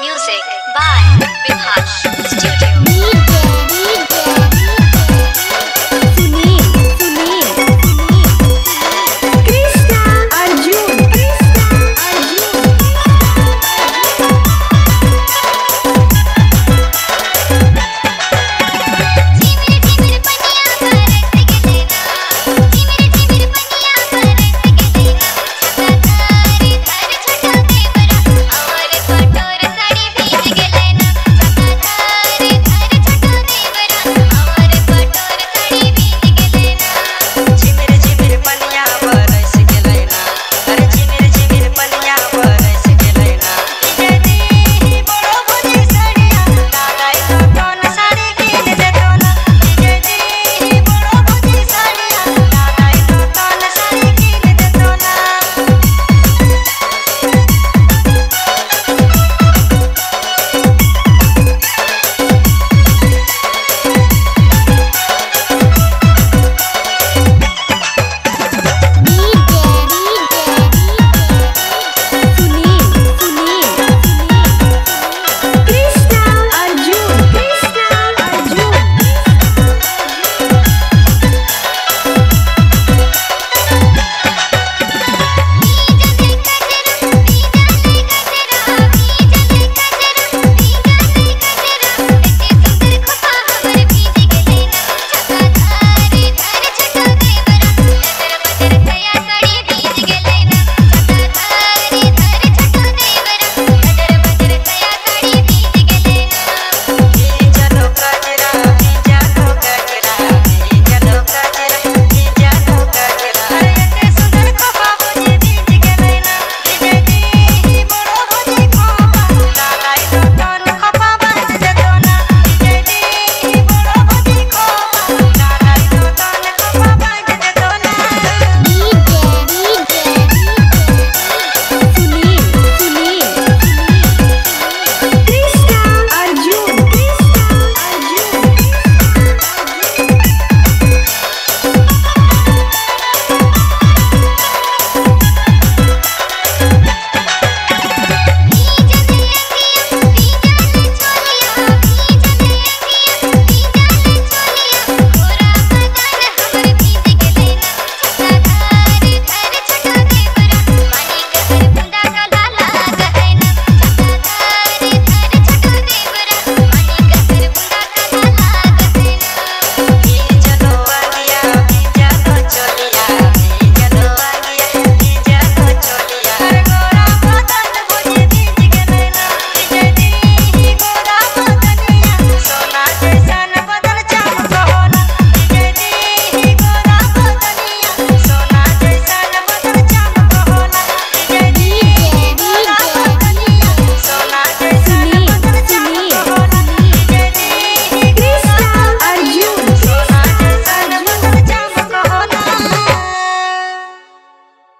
Music by Vibhash Studio.